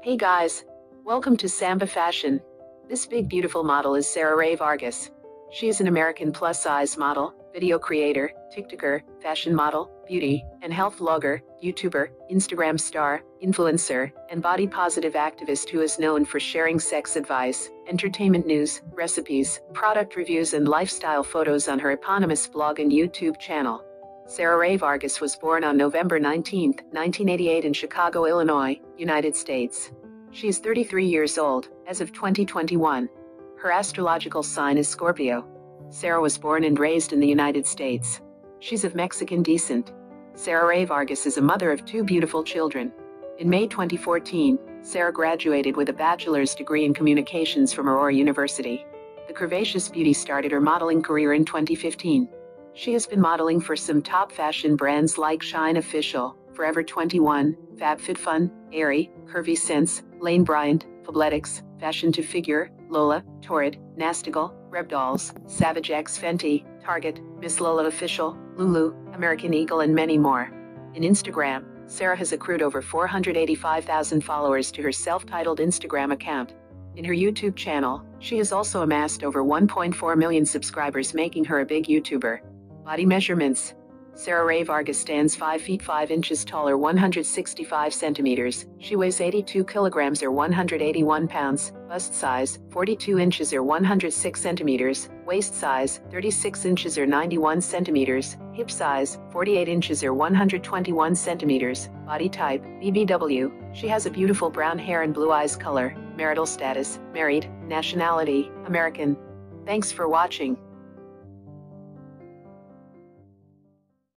Hey guys, welcome to Samba Fashion. This big beautiful model is Sarah Rae Vargas. She is an American plus size model, video creator, TikToker, fashion model, beauty and health vlogger, YouTuber, Instagram star, influencer, and body positive activist who is known for sharing sex advice, entertainment news, recipes, product reviews, and lifestyle photos on her eponymous blog and YouTube channel. Sarah Rae Vargas was born on November 19, 1988 in Chicago, Illinois, United States. She is 33 years old, as of 2021. Her astrological sign is Scorpio. Sarah was born and raised in the United States. She's of Mexican descent. Sarah Rae Vargas is a mother of two beautiful children. In May 2014, Sarah graduated with a bachelor's degree in communications from Aurora University. The curvaceous beauty started her modeling career in 2015. She has been modeling for some top fashion brands like Shine Official, Forever 21, FabFitFun, Aerie, Curvy Sense, Lane Bryant, Fabletics, Fashion to Figure, Lola, Torrid, Nasty Gal, Rebdolls, Savage X Fenty, Target, Miss Lola Official, Lulu, American Eagle, and many more. In Instagram, Sarah has accrued over 485,000 followers to her self titled Instagram account. In her YouTube channel, she has also amassed over 1.4 million subscribers, making her a big YouTuber. Body measurements Sarah Rae Vargas stands 5 feet 5 inches tall or 165 centimeters. She weighs 82 kilograms or 181 pounds. Bust size 42 inches or 106 centimeters. Waist size 36 inches or 91 centimeters. Hip size 48 inches or 121 centimeters. Body type BBW. She has a beautiful brown hair and blue eyes color. Marital status married. Nationality American. Thanks for watching.